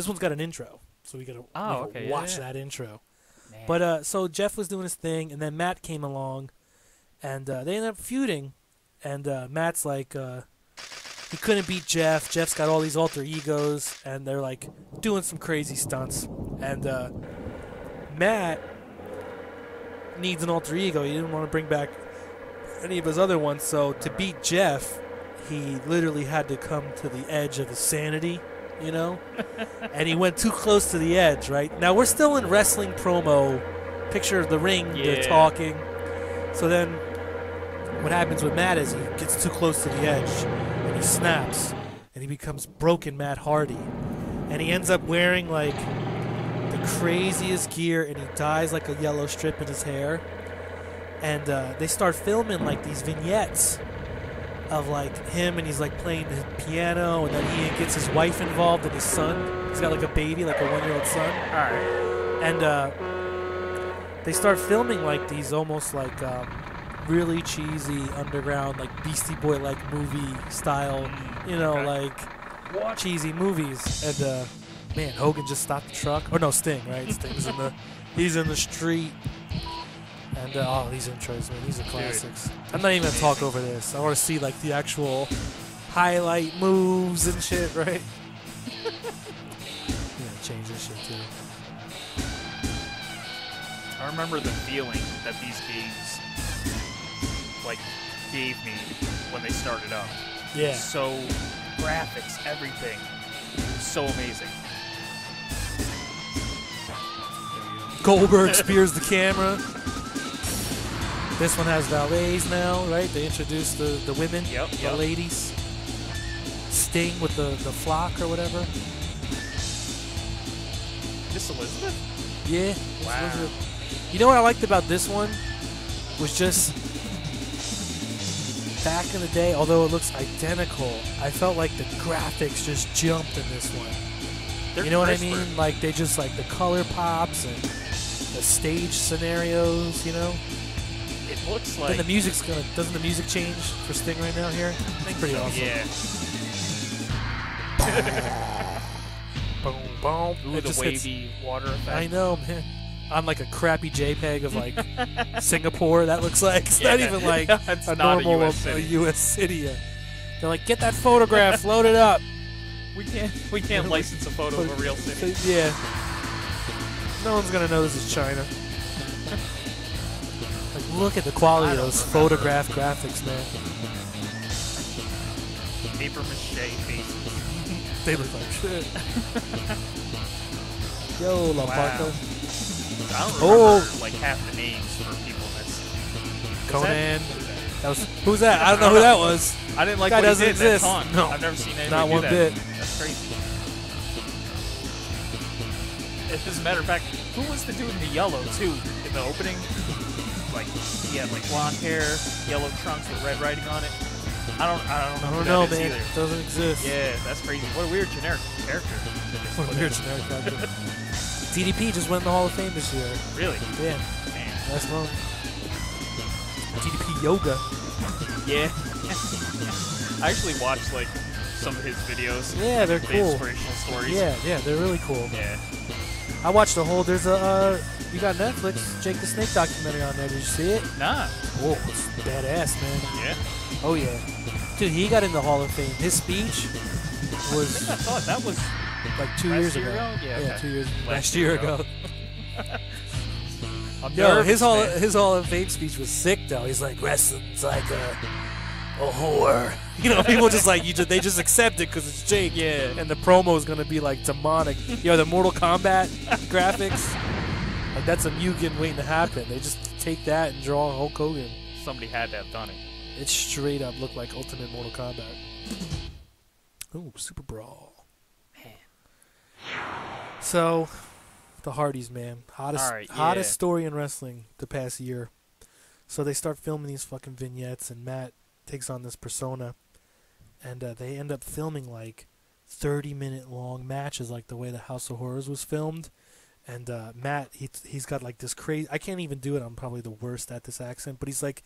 This one's got an intro, so we gotta, we Oh, gotta okay, yeah, watch yeah. that intro. Man. But uh, so Jeff was doing his thing, and then Matt came along, and uh, they ended up feuding. And uh, Matt's like, uh, he couldn't beat Jeff. Jeff's got all these alter egos, and they're like doing some crazy stunts. And uh, Matt needs an alter ego. He didn't want to bring back any of his other ones, so to beat Jeff, he literally had to come to the edge of his sanity, you know? and he went too close to the edge, right? Now we're still in wrestling promo. Picture of the ring, they're talking. So then what happens with Matt is he gets too close to the edge and he snaps and he becomes broken Matt Hardy. And he ends up wearing like the craziest gear and he dyes like a yellow strip in his hair. And uh, they start filming like these vignettes of like him and he's like playing the piano and then he gets his wife involved and his son. He's got like a baby, like a one year old son all right. and uh, they start filming like these almost like um, really cheesy underground like Beastie Boy like movie style, you know, Okay. like cheesy movies. And uh, man, Hogan just stopped the truck. Or no, Sting, right? Sting's in the he's in the street. And uh, oh, these intros, man, these are classics. I'm not even gonna talk over this. I want to see like the actual highlight moves and shit, right? yeah, change this shit too. I remember the feeling that these games like gave me when they started up. Yeah. So graphics, everything, so amazing. Goldberg spears the camera. This one has valets now, right? They introduced the, the women, Yep, the yep. ladies. Sting with the, the flock or whatever. Miss Elizabeth? Yeah. Wow. it. You know what I liked about this one? Was just back in the day, although it looks identical, I felt like the graphics just jumped in this one. They're you know what I mean? Like they just like the color pops and the stage scenarios, you know? It looks Then like the music's gonna doesn't the music change for Sting right now here? I think pretty so, awesome. Yeah. Boom, boom. Ooh, It the just hits- wavy water effect. I know, man. On like a crappy JPEG of like Singapore, that looks like it's not even like It's a not a normal US a city. US city. Yeah. They're like, get that photograph, load it up. We can't we can't license a photo of a real city. yeah. No one's gonna know this is China. Like, look at the quality of don't those photograph graphics, man. Paper mache faces. They look like shit. Yo, Lombardo. I don't remember Oh. like half the names for people in this. Was Conan. That, was that? That was who's that? I don't know who that was. I didn't like Guy what he doesn't did that exist. song. No. I've never seen anybody Not do one that. bit. That's crazy. As a matter of fact, who was the dude in the yellow too in the opening? Like he had like blonde hair, yellow trunks with red writing on it. I don't, I don't know. I don't know, man. Either. Doesn't exist. Yeah, that's crazy. What a weird generic character. What a weird generic character. DDP just went in the Hall of Fame this year. Really? Yeah, Man. that's wrong. DDP Yoga. Yeah. I actually watched like some of his videos. Yeah, they're the cool. inspirational stories. Yeah, yeah, they're really cool. Yeah. I watched the whole. There's a. Uh, you got Netflix, Jake the Snake documentary on there. Did you see it? Nah. Oh, it's badass, man. Yeah. Oh yeah, dude, he got in the Hall of Fame. His speech was I thought that was like two years year ago. ago? Yeah, okay. two years. Last Last, year ago. ago. I'm Yo, nervous, his Hall man. his Hall of Fame speech was sick though. He's like wrestling's like a a whore. You know, people just like you. Just, they just accept it because it's Jake. Yeah. And the promo is gonna be like demonic. Yo, the Mortal Kombat graphics. Like that's a Mugen waiting to happen. They just take that and draw Hulk Hogan. Somebody had to have done it. It straight up looked like Ultimate Mortal Kombat. Ooh, Super Brawl. Man. So, the Hardys, man, hottest All right, hottest yeah. story in wrestling the past year. So they start filming these fucking vignettes, and Matt takes on this persona, and uh, they end up filming like thirty minute long matches, like the way the House of Horrors was filmed. And uh, Matt, he he's got like this crazy. I can't even do it. I'm probably the worst at this accent, but he's like,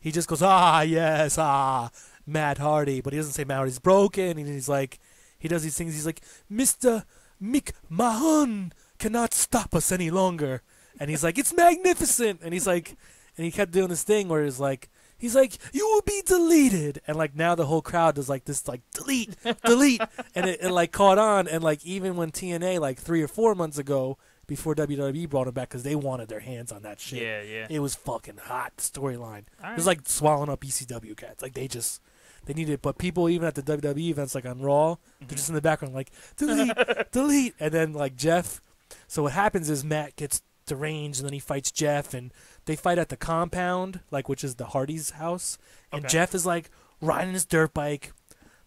he just goes, ah, yes, ah, Matt Hardy, but he doesn't say Matt Hardy's broken, and he's like, he does these things. He's like, Mister Mick Mahon cannot stop us any longer. And he's like, it's magnificent. And he's like, and he kept doing this thing where he's like, he's like, you will be deleted. And like now the whole crowd does like this, like delete, delete, and it, it like caught on. And like even when TNA like three or four months ago, before WWE brought him back because they wanted their hands on that shit. Yeah, yeah. It was fucking hot storyline. All It was like swallowing up ECW cats. Like they just they needed it. But people even at the WWE events, like on Raw, Mm-hmm. they're just in the background like delete, delete, and then like Jeff. So what happens is Matt gets deranged, and then he fights Jeff, and they fight at the compound, like which is the Hardy's house, and Okay. Jeff is like riding his dirt bike,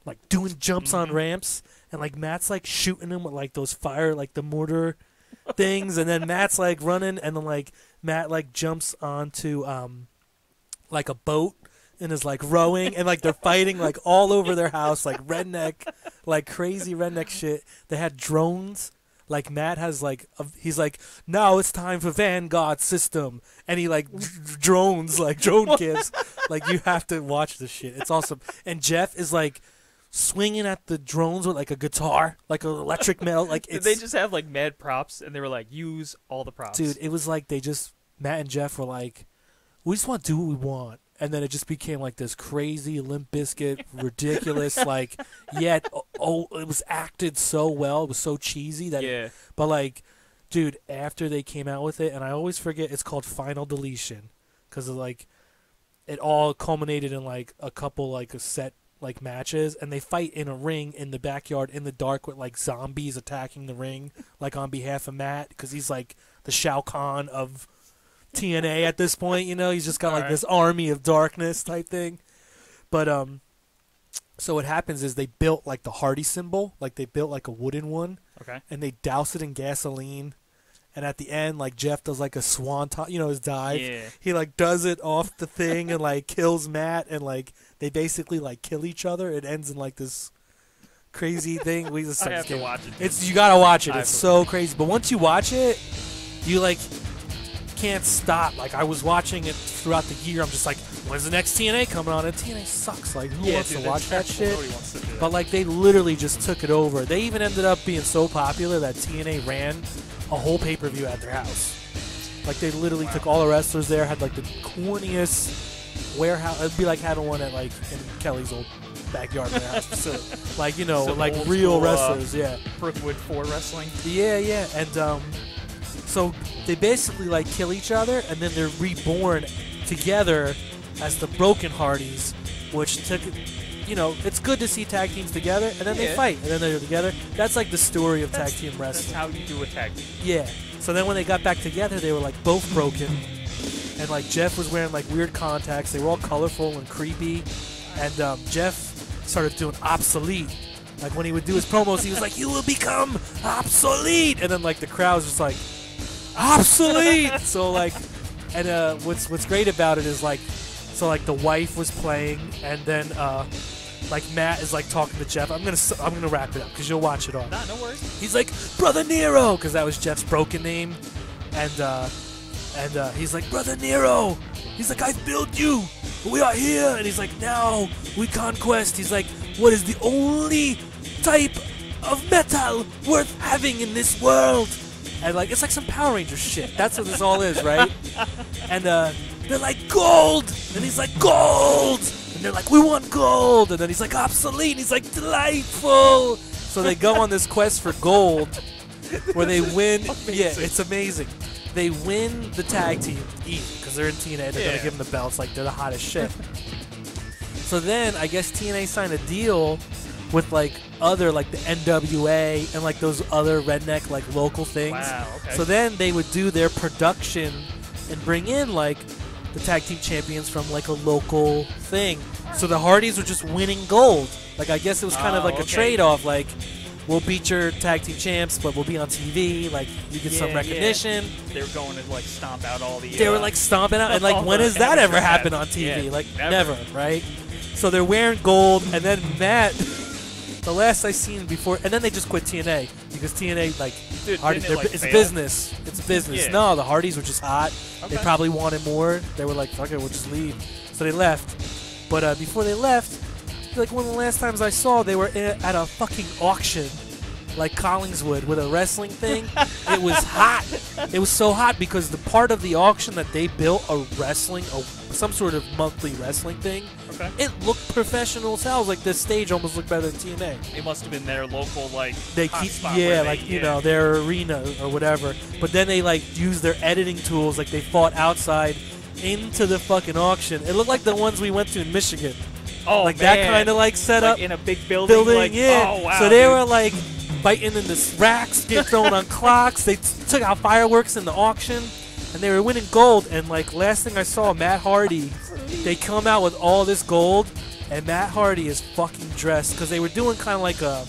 like doing jumps on Mhm. ramps, and like Matt's like shooting him with like those fire, like the mortar things, and then Matt's like running, and then like Matt like jumps onto um like a boat and is like rowing, and like they're fighting like all over their house, like redneck, like crazy redneck shit. They had drones. Like Matt has like a, he's like now it's time for Vanguard system, and he like d- drones like drone kids like you have to watch this shit. It's awesome. And Jeff is like swinging at the drones with like a guitar, like an electric metal. Like it's, they just have like mad props and they were like, use all the props? dude, it was like they just Matt and Jeff were like, we just want to do what we want, and then it just became like this crazy Limp Bizkit, ridiculous, like yet oh, it was acted so well, it was so cheesy that, yeah. but like, dude, after they came out with it, and I always forget it's called Final Deletion, because like, it all culminated in like a couple like a set like matches and they fight in a ring in the backyard in the dark with like zombies attacking the ring like on behalf of Matt because he's like the Shao Kahn of TNA at this point you know he's just got like Alright. this army of darkness type thing but um so what happens is they built like the Hardy symbol like they built like a wooden one Okay. and they douse it in gasoline and at the end like Jeff does like a Swanton. you know his dive Yeah. he like does it off the thing and like kills Matt and like they basically like kill each other. It ends in like this crazy thing. We just I have to watch it. It's you gotta watch it. It's so crazy. But once you watch it, you like can't stop. Like I was watching it throughout the year. I'm just like, when's the next TNA coming on? And TNA sucks. Like who yeah, wants dude, to watch that shit? Wants to do that. But like they literally just took it over. They even ended up being so popular that TNA ran a whole pay per view at their house. Like they literally took all the wrestlers there, had like the corniest warehouse. It'd be like having one at like in Kelly's old backyard warehouse facility. Like you know, Some like old real school, uh, wrestlers. yeah, Brookwood Four Wrestling. yeah, yeah. And um, so they basically like kill each other, and then they're reborn together as the Broken Hardys, which took. You know, it's good to see tag teams together, and then they Yeah. fight, and then they're together. That's like the story of tag That's- team That's wrestling. how you do a tag team. Yeah. So then when they got back together, they were like both broken, and like Jeff was wearing like weird contacts. They were all colorful and creepy, and um, Jeff started doing obsolete. Like when he would do his promos, he was like, "You will become obsolete," and then like the crowd was just like, "Obsolete." so like, and uh, what's what's great about it is like, so like the wife was playing, and then uh, like Matt is like talking to Jeff. I'm gonna s- I'm gonna wrap it up because you'll watch it all. Nah, no worries. He's like, Brother Nero, because that was Jeff's broken name, and uh, and uh, he's like, Brother Nero. He's like, I've built you. We are here, and he's like, now we conquest. He's like, what is the only type of metal worth having in this world? And like, it's like some Power Ranger shit. That's what this all is, right? And uh, they're like, gold, and he's like, gold. And they're like, we want gold. And then he's like, obsolete. And he's like, delightful. So they go on this quest for gold where they win. Yeah, it's amazing. They win the tag team easy because they're in TNA. They're Yeah. gonna give them the belts like they're the hottest shit. so then I guess TNA signed a deal with like other like the NWA and like those other redneck like local things. Wow. Okay. So then they would do their production and bring in like the tag team champions from like a local thing. So the Hardys were just winning gold. Like I guess it was kind of Oh, like a trade off. Like we'll beat your tag team champs, but we'll be on TV. Like you get Yeah, some yeah. recognition. they were going to like stomp out all the. They were uh, like stomping out, and like when has that ever happened on. TV? Yeah, like never. never, right? So they're wearing gold, and then Matt. The last I seen before, and then they just quit TNA because TNA like Dude, Hardy, like, it's fail? business. It's business. Yeah. No, the Hardys were just hot. They probably wanted more. They were like, "Fuck it, we'll just leave." So they left. But uh, before they left, like one of the last times I saw, they were at a fucking auction, like Collingswood with a wrestling thing. it was hot. It was so hot because the part of the auction that they built a wrestling, a, some sort of monthly wrestling thing, Okay. it looked professional as hell. Like the stage almost looked better than TNA. It must have been their local like. They keep, yeah, they- like you yeah. know their arena or whatever. But then they like use their editing tools, like they fought outside into the fucking auction. It looked like the ones we went to in Michigan, Oh like that kind of like setup. like in a big building. building, like, yeah. Oh wow. so they dude. were like fighting in the racks, get thrown on clocks. They t- took out fireworks in the auction, and they were winning gold. And like last thing I saw, Matt Hardy, they come out with all this gold, and Matt Hardy is fucking dressed because they were doing kind of like a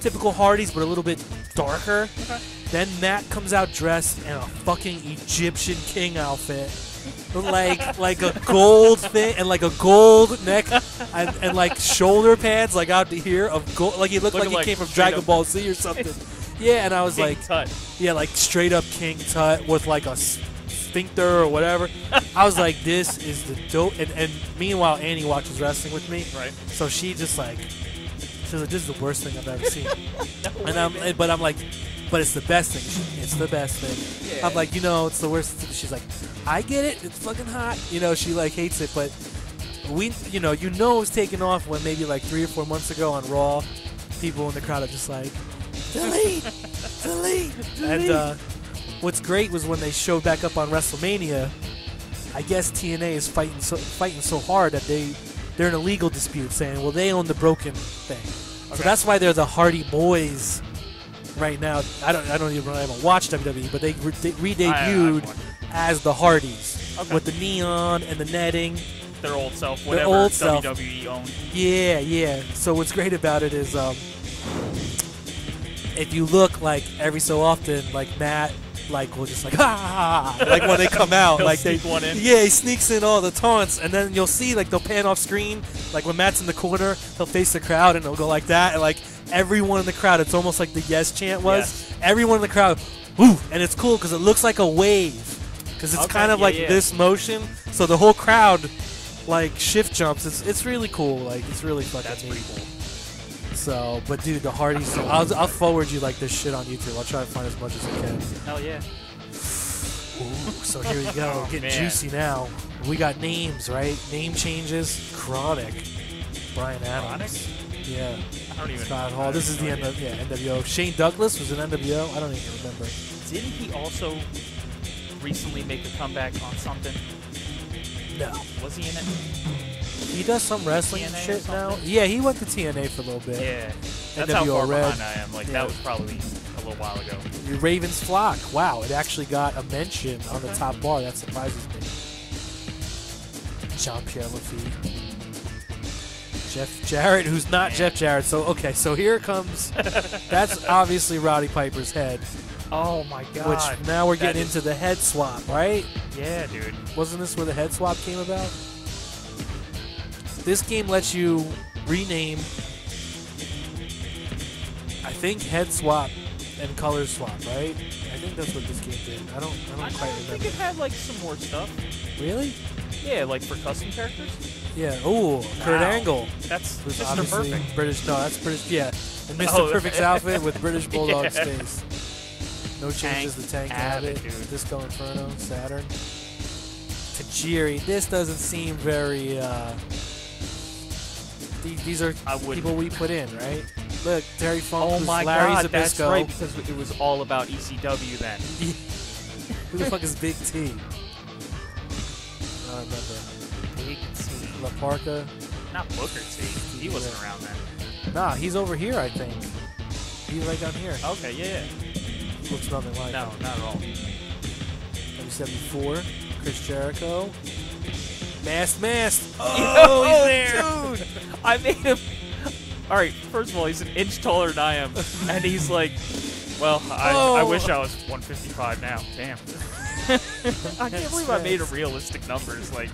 typical Hardys, but a little bit darker. Okay. Then Matt comes out dressed in a fucking Egyptian king outfit. like like a gold thing and like a gold neck and, and like shoulder pads like out to here of gold like he looked like he like came from Dragon Ball Z or something. Yeah, and I was King like Tut. yeah, like straight up King Tut with like a sphincter or whatever. I was like, this is the dope. And, and meanwhile, Annie watches wrestling with me, Right. so she just like, she's like, this is the worst thing I've ever seen. No and I'm, but I'm like, but it's the best thing. It's the best thing. Yeah. I'm like, you know, it's the worst. She's like, I get it. It's fucking hot. You know, she like hates it, but we, you know, you know, it was taken off when maybe like three or four months ago on Raw, people in the crowd are just like, delete, delete, and uh, what's great was when they showed back up on WrestleMania. I guess TNA is fighting so fighting so hard that they they're in a legal dispute, saying, well, they own the broken thing. So that's why they're the Hardy Boys right now. I don't I don't even I haven't watched WWE, but they re- they re-debuted I- I- as the Hardys Okay. with the neon and the netting. their old self, Their whatever old self. WWE owned. Yeah, yeah. So what's great about it is um, if you look like every so often, like Matt, like will just like ha like when they come out, like they one in. yeah, he sneaks in all the taunts, and then you'll see like they'll pan off screen, like when Matt's in the corner, he'll face the crowd and he'll go like that, and like everyone in the crowd, it's almost like the yes chant was. Yes. Everyone in the crowd, woo, and it's cool because it looks like a wave, because it's Okay, kind of yeah, like yeah. this motion, so the whole crowd like shift jumps. It's it's really cool. Like it's really fucking That's neat. pretty cool. So, but dude, the Hardys. I'll, I'll forward you like this shit on YouTube. I'll try to find as much as I can. Hell yeah. Ooh, so here you go. Oh, Getting man. juicy now. We got names, right? Name changes. Kronik. Brian Adams. Kronik? Yeah. I don't even. Scott I Hall. This is the idea. N- yeah, NWO. Shane Douglas was in NWO. I don't even remember. Didn't he also recently make a comeback on something? No. Was he in it? He does some wrestling TNA shit now. Yeah, he went to TNA for a little bit. Yeah. That's how NWO far Red. behind I am. Like Yeah. that was probably a little while ago. Your Ravens flock. Wow, it actually got a mention on the top bar. That surprises me. Jean Pierre Lafitte. Jeff Jarrett, who's not Man. Jeff Jarrett. So okay, so here comes. that's obviously Roddy Piper's head. Oh my god. Which now we're That getting is- into the head swap, right? Yeah, dude. Wasn't this where the head swap came about? This game lets you rename. I think head swap and color swap, right? I think that's what this game did. I don't. I don't I quite think it had like some more stuff. Really? Yeah, like for custom characters. Yeah. Oh, Kurt Angle. That's Mr. Perfect. British. No, that's British. Yeah. And Mr. Oh, Perfect's outfit with British Bulldog's Yeah. face. No changes. Tank The Tank Abbott. dude. Disco Inferno. Saturn. Tajiri. This doesn't seem very. uh These, these are I people we put in, right? Look, Terry Funk. Oh my Larry god, that's Zbyszko. right because it was all about ECW then. Who the fuck is Big T? Oh, I don't remember. Big T. La Parka. Not Booker T. He wasn't around then. Nah, he's over here, I think. He's right down here. Okay, yeah, yeah. Looks nothing like No, not at all. W74, Chris Jericho. Masked, masked. Oh, he's there. dude! I made him. All right, first of all, he's an inch taller than I am, and he's like, "Well, I, I Oh. wish I was 155 now." Damn. I can't believe I made him realistic numbers. Like,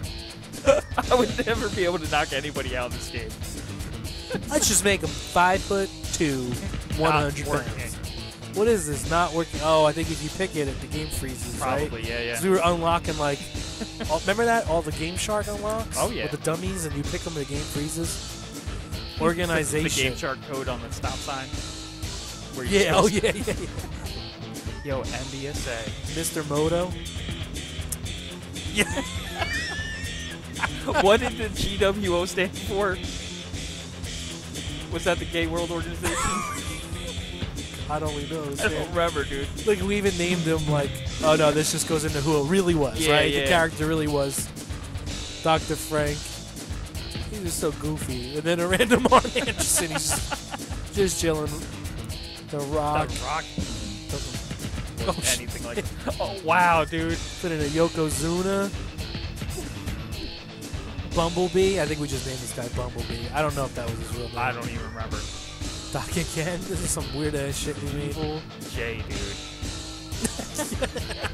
I would never be able to knock anybody out of this game. Let's just make him five foot two, 100 pounds. What is this? Not working. Oh, I think if you pick it, the game freezes, right? Probably, yeah, yeah. 'Cause we were unlocking like, all, remember that all the Game Shark unlocks? Oh, yeah. With the dummies, and you pick them, the game freezes. The Organization. game chart code on the stop sign. Where you Yeah, oh yeah, yeah, yeah. Yo, NBSA. Mr. Moto. Yeah. what did the GWO stand for? Was that the Gay World Organization? I don't really know. I don't remember, dude. Like we even named him like, oh no, this just goes into who it really was, Yeah, right? yeah. The character really was Dr. Frank. He was so goofy. And then a random Arn Anderson, he's just, just chilling. The Rock. The Rock. Oh, anything like. Oh wow, dude. Put in a Yokozuna. Bumblebee. I think we just named this guy Bumblebee. I don't know if that was his real name. I don't even remember. Doc again. This is some weird ass shit we made. Evil J, dude.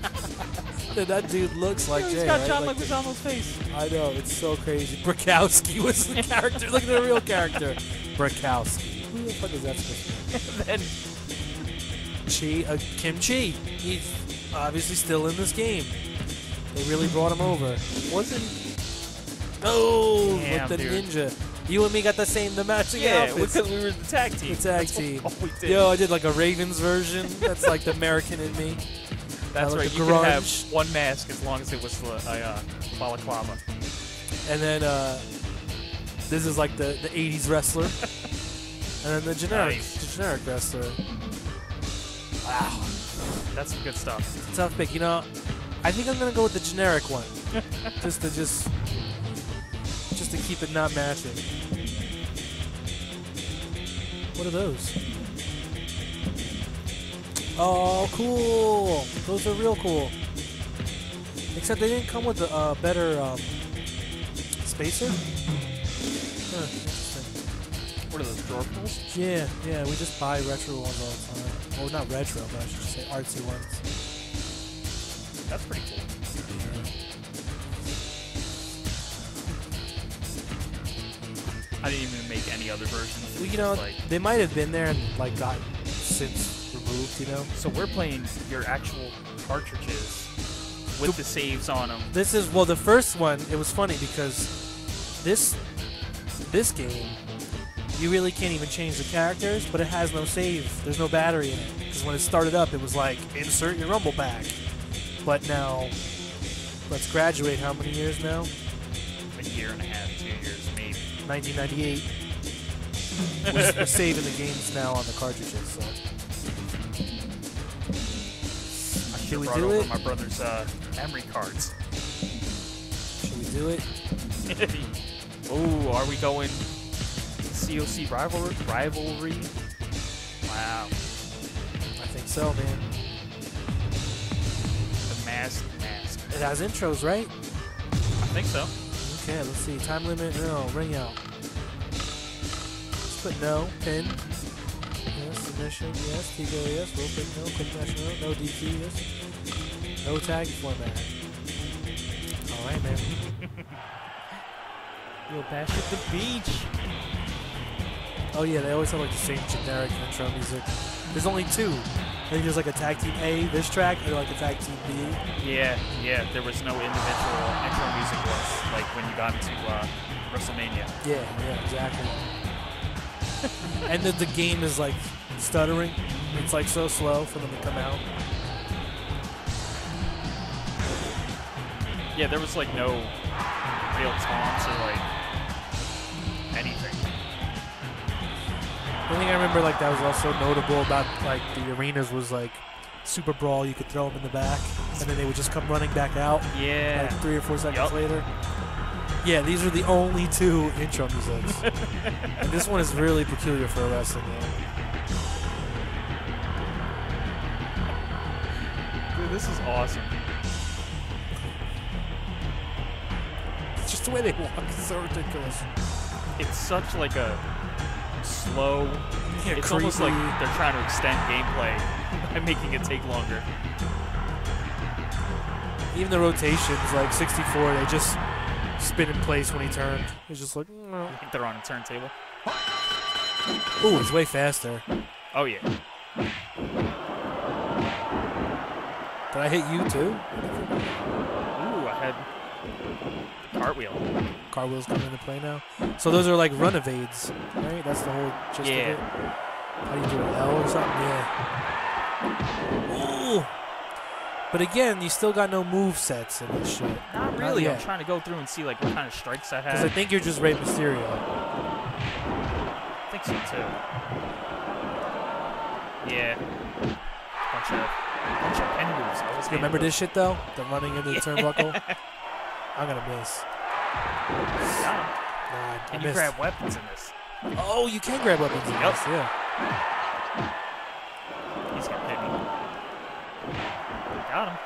That dude looks like Jay. he's got right? John Like- Leguizamo's face. I know, it's so crazy. Brakowski was the character. Look at the real character. Brakowski. Who the fuck is that supposed And then? Chi, uh, Kim Chi. He's obviously still in this game. They really brought him over. wasn't. Oh, Damn, with the dude. ninja. You and me got the same, the matching Yeah, outfits. because we were the tag team. The tag That's team. all we did. Yo, I did like a Ravens version. That's like the American in me. That's right. You could have one mask as long as it was a uh, balaclava. And then uh, this is like the, the 80s wrestler. and then the generic, Nice. the generic wrestler. Wow. That's some good stuff. tough pick. You know, I think I'm gonna go with the generic one, just to just just to keep it not matching. What are those? Oh, cool! Those are real cool. Except they didn't come with a uh, better um, spacer. Huh. What are those drawer pulls? Yeah, yeah, we just buy retro ones all the time. Well, not retro, but I should say artsy ones. That's pretty cool. I didn't even make any other versions. Well, you know, like, they might have been there and like gotten since removed. You know, so we're playing your actual cartridges with the saves on them. this is well the first one. It was funny because this this game you really can't even change the characters, but it has no save. There's no battery in it because when it started up, it was like insert your rumble pack. But now, let's graduate. How many years now? A year and a half, two years, maybe. 1998. we're, we're saving the games now on the cartridges. So Should we do over it? my brother's uh, memory cards. should we do it? oh, are we going COC rivalry? Rivalry? Wow. I think so, man. The mask, mask. It has intros, right? I think so. Okay, let's see. Time limit, no. Ring out. Let's put no. Pin. Yes. Submission, yes. TKO, yes. No. Dash, no. No DQ, yes. No tag format. Alright, man. Yo, bash at the beach. Oh, yeah, they always have like the same generic intro music. There's only two. I think there's like a tag team A, this track, or like a tag team B. Yeah, yeah. There was no individual intro music was like when you got into uh, WrestleMania. Yeah, yeah, exactly. and the, the game is like stuttering. It's like so slow for them to come out. Yeah, there was like no real taunts or like anything. The thing I remember like that was also notable about like the arenas was like Super Brawl. You could throw them in the back, and then they would just come running back out Yeah. like three or four seconds Yup. later. Yeah, these are the only two intro musics. and this one is really peculiar for a wrestling game. This is awesome. It's just the way they walk is so ridiculous. It's such like a slow. Yeah, it's almost like they're trying to extend gameplay by making it take longer. Even the rotations, like 64, they just spin in place when he turned. It's just like, mm, I think they're on a turntable. ooh, it's way faster. Oh yeah. Did I hit you too? Ooh, I had cartwheel. Car wheels coming into play now. So those are like run evades, right? That's the whole gist Yeah. of it. How do you do it? L or something? Yeah. Ooh. But again, you still got no move sets in this shit. Not really. I'm trying to go through and see like what kind of strikes I have. Because I think you're just Rey Mysterio. I think so too. Yeah. Bunch of bunch of pen moves. I was You remember this shit though? The running into the turnbuckle. I'm gonna miss. Got. Nah, I And you missed. grab weapons in this. Oh, you can grab weapons in Yup. this. Yeah. He's gonna hit me. Got him.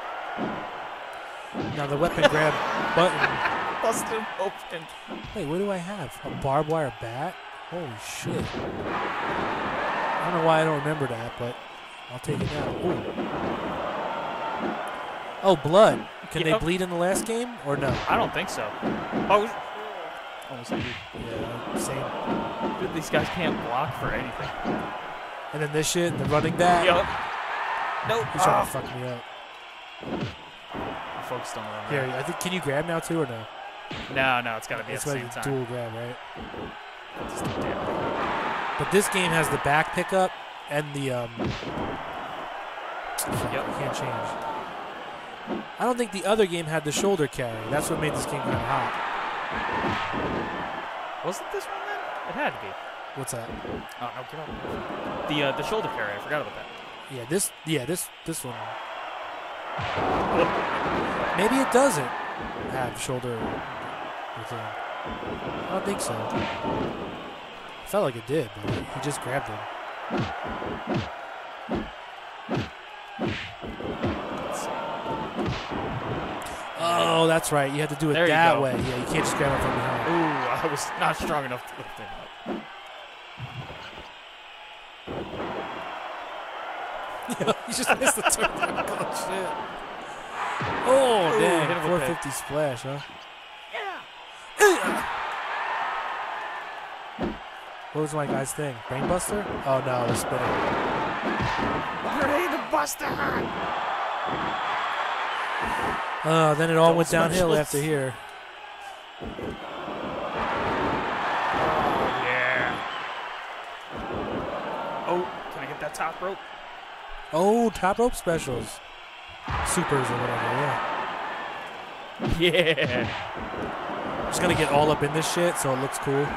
Now the weapon grab button. Busted him open. Wait, what do I have? A barbed wire bat? Holy shit. I don't know why I don't remember that, but I'll take it now. Ooh. Oh, blood. Can Yep. they bleed in the last game or no? I don't think so. Oh, almost hit you. Yeah, same. Dude, these guys can't block for anything. And then this shit, the running back. Yup. Nope. He's trying Ah. to fuck me up. I'm focused on the wrong Here. I think. Can you grab now too or no? No, no, it's got to be at It's the like same a time. dual grab, right? Just. But this game has the back pickup and the um. Yep. Can't change. I don't think the other game had the shoulder carry. That's what made this game kind of hot. Wasn't this one then? It had to be. What's that? Oh no, get up. The uh, the shoulder carry. I forgot about that. Yeah, this. Yeah, this. This one. Maybe it doesn't have shoulder. Within. I don't think so. Felt like it did, but he just grabbed him. Oh, that's right. You had to do it There that way. Yeah, you can't just grab it from behind. Ooh, I was not strong enough to lift him up. you just missed the turn. oh shit. Oh Ooh, him 450 splash, huh? Yeah. what was my guy's thing? Brainbuster? Oh no, the spinning. Ready Oh, then it all went downhill after here. Yeah. Oh, can I get that top rope? Oh, top rope specials, supers or whatever. Yeah, Yeah. just gonna get all up in this shit so it looks cool.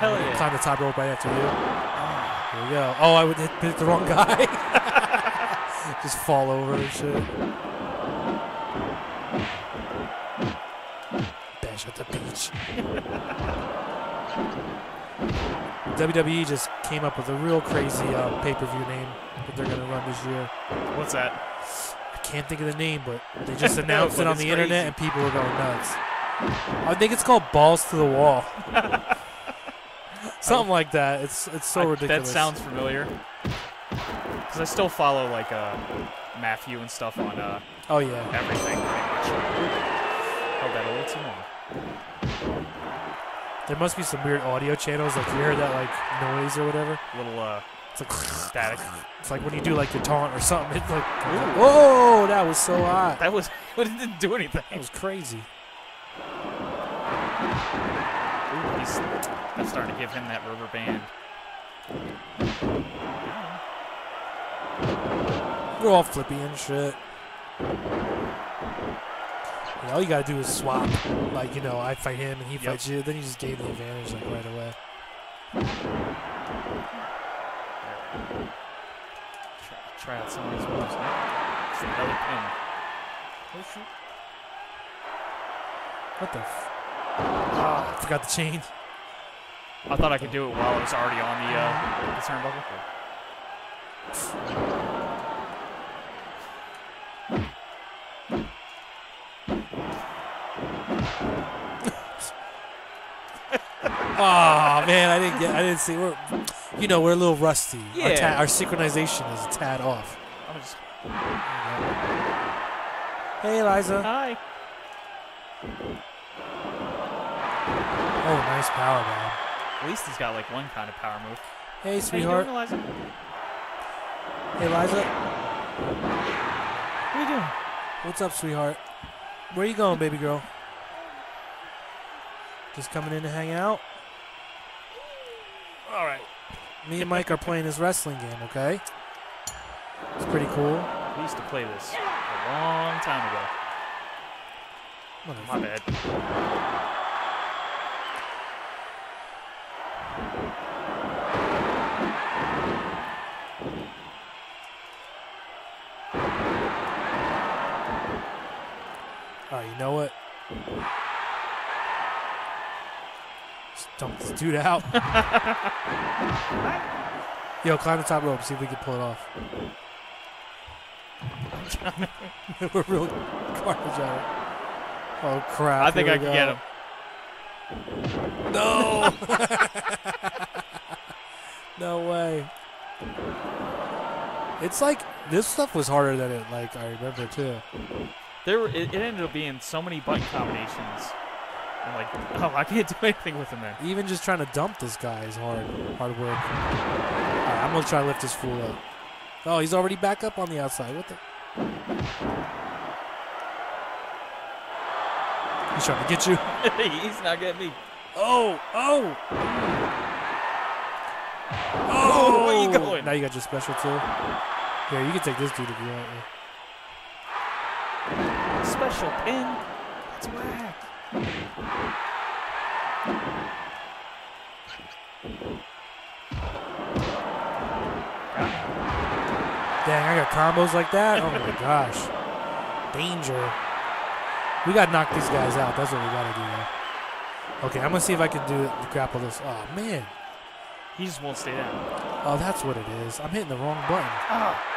Hell yeah. Climb the top rope right after you. Here we go. Oh, I would hit, hit the wrong guy. just fall over and shit. Bash at the beach. WWE just came up with a real crazy uh, pay-per-view name that they're gonna run this year. What's that? I can't think of the name, but they just announced But it on the internet and people were going nuts. I think it's called Balls to the Wall. Something like that. It's it's so I- ridiculous. That sounds familiar. Because I still follow like uh, Matthew and stuff on uh, Oh yeah. everything pretty much. Held that a little too long. There must be some weird audio channels. Like you hear that like noise or whatever. Little uh, It's like static. it's like when you do like your taunt or something. It's like whoa, that was so hot. That was, but it didn't do anything. That was crazy. Ooh, he's that's starting to give him that rubber band. We're all flippy and shit. You all you gotta do is swap. Like you know, I fight him and he Yep. fights you. Then you just gain the advantage like right away. Try, try out some of these moves. Now. It's another pin. Oh shoot! What the? F- Ah, I forgot the chain. I thought I could do it while I was already on the uh, the turnbuckle. Oh man, I didn't get. I didn't see. We're, you know, we're a little rusty. Our, Yeah. ta- our synchronization is a tad off. I'm just Hey, Eliza. hi. Oh, nice power bomb. At least he's got like one kind of power move. Hey, sweetheart. doing, Eliza? Hey, Eliza. What are you doing? What's up, sweetheart? Where you going, baby girl? Just coming in to hang out. All right. Me and Mike are playing this wrestling game. Okay. It's pretty cool. We used to play this a long time ago. My bad. All right, you know what? Just dump this dude out. Yo, climb the top rope. See if we can pull it off. We're real garbage at it. Oh crap! I think I can go. get him. No. no way. It's like this stuff was harder than it like I remember too. There, were, it, it ended up being so many button combinations. I'm like, oh, I can't do anything with him then. Even just trying to dump this guy is hard. Hard work. Alright, I'm gonna try to lift this fool up. Oh, he's already back up on the outside. What the? He's trying to get you. He's not getting me. Oh, oh, Oh, where you oh! going? Now you got your special too. Yeah, you can take this dude if you want. Special pin. That's whack. Dang, I got combos like that. Oh my gosh, danger. We gotta knock these guys out. That's what we gotta do. Though. Okay, I'm gonna see if I can do it. Grapple this. Oh man. He just won't stay down. Oh, that's what it is. I'm hitting the wrong button. Ah.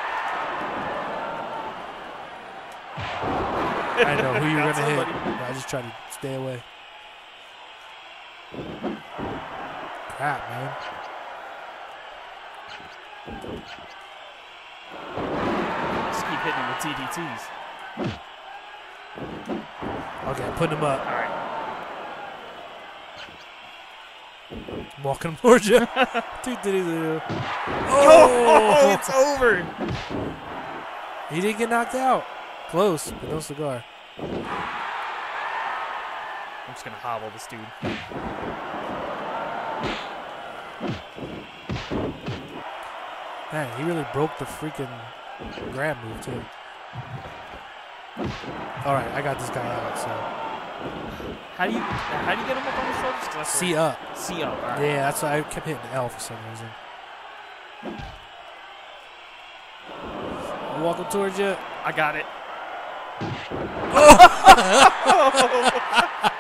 I know who you're gonna hit. somebody. but I just try to stay away. Crap, man. Just keep hitting him with DDTs. Okay, I'm putting him up. All right. I'm walking towards you. Oh, Oh! it's over. He didn't get knocked out. Close, but no cigar. I'm just gonna hobble this dude. Man, he really broke the freaking grab move too. All right, I got this guy out. So How do you how do you get him up on the shoulders? 'Cause that's C up. C up. Right. Yeah, that's why I kept hitting L for some reason. I'm walking towards you. I got it.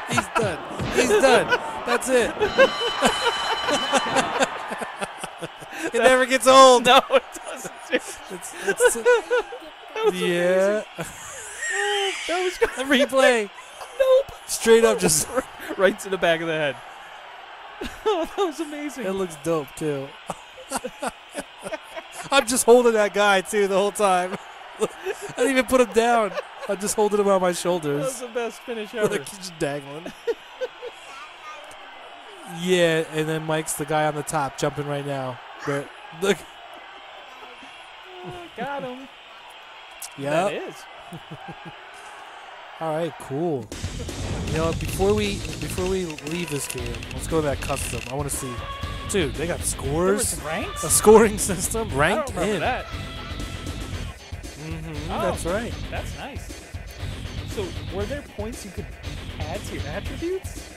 He's done. He's done. That's it. it never gets old. No, it doesn't. It's, it's, yeah. That was good. Replay. Nope. Straight up, just right to the back of the head. oh, that was amazing. it looks dope too. I'm just holding that guy too the whole time. I didn't even put him down. I'm just holding him on my That was shoulders. the best finish Like ever. he's just dangling. yeah, and then Mike's the guy on the top jumping right now. But look, Got him. yeah. That is. All right, cool. You know, before we before we leave this game, let's go to that custom. I want to see, dude. They got scores, a scoring system, ranked in. that. hmm Oh. That's right. That's nice. So, were there points you could add to your attributes?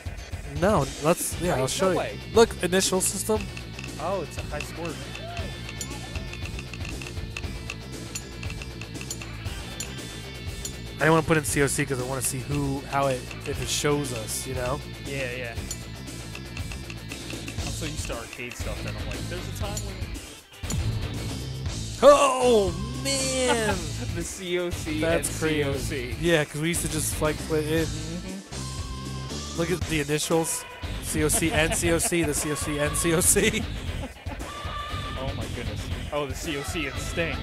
No, let's yeah. Right? I'll show No you. way. Look, initial system. Oh, it's a high score. I want to put in COC because I want to see who, how it, if it shows us. You know. Yeah, yeah. I'm so used to arcade stuff, and I'm like, there's a time when Oh man. the COC That's and. COC. yeah, because we used to just like put in. Mm-hmm. Look at the initials. COC and COC, the COC and COC. Oh my goodness. Oh, the COC and Sting.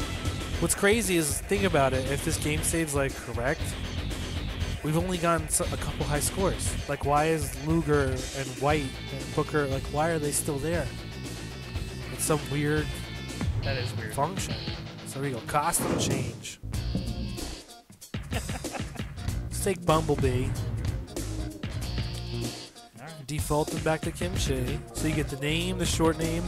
What's crazy is think about it. If this game saves like correct, we've only gotten a couple high scores. Like, why is Luger and White and Booker like? Why are they still there? It's some weird That is weird. function. So there we go. Costume change. Let's take Bumblebee. Alright. Default them back to Kim Shea. So you get the name, the short name,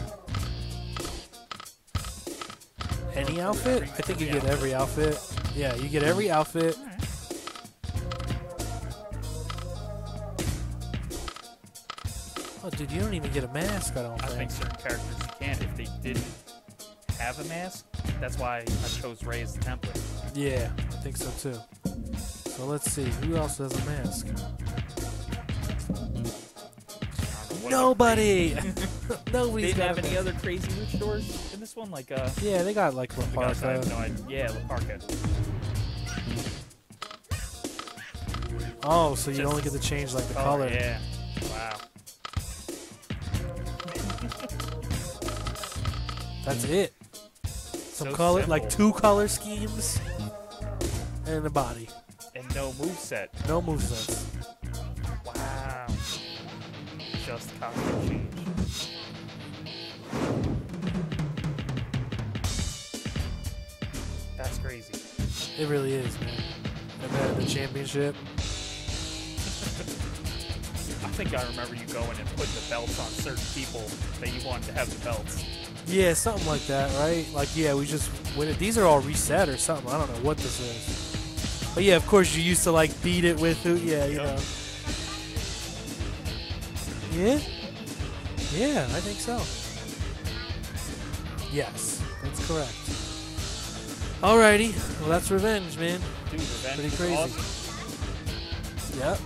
any outfit? I think you get every outfit. Yeah, you get every outfit. Oh, dude, you don't even get a mask. I don't I think. think certain characters you can if they didn't have a mask. That's why I chose Rey as the template. Yeah, I think so too. So let's see, who else has a mask? I don't know what Nobody. other Nobody's They didn't have any other crazy luchadors in this one, like uh. Yeah, they got like La the guys I have no idea. Yeah, La Parka. Oh, so you Just- only get to change like the Oh, color. Yeah. Wow. That's it. Some So color, like two color schemes, and the body. And no moveset. No movesets. Wow. Just costume change. That's crazy. It really is, man. And then the championship. I think I remember you going and putting the belts on certain people that you wanted to have the belts. Yeah, something like that, right? Like, yeah, we just when it, these are all reset or something. I don't know what this is. But yeah, of course, you used to like beat it with who? Yeah, you Yep. know. Yeah. Yeah, I think so. Yes, that's correct. Alrighty, well that's revenge, man. Dude, revenge Pretty crazy. awesome. Yep.